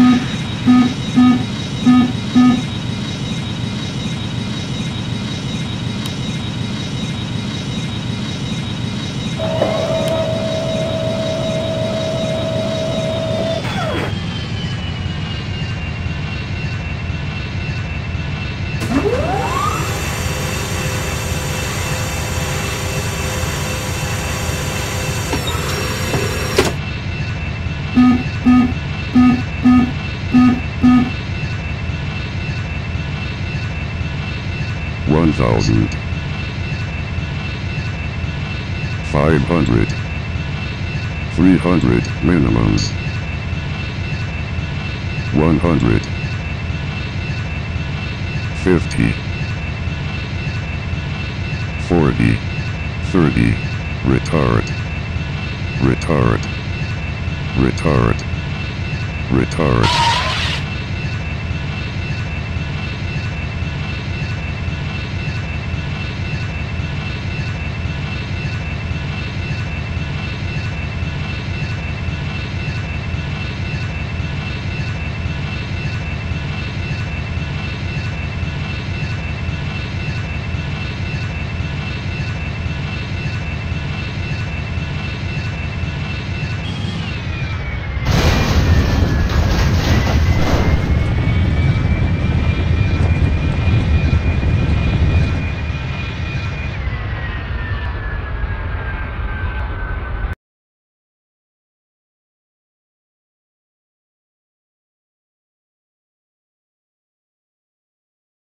Mm-hmm. One thousand. Five hundred. Three hundred minimums. One hundred. Fifty. Forty. Thirty. Retard. Retard. Retard. Retard.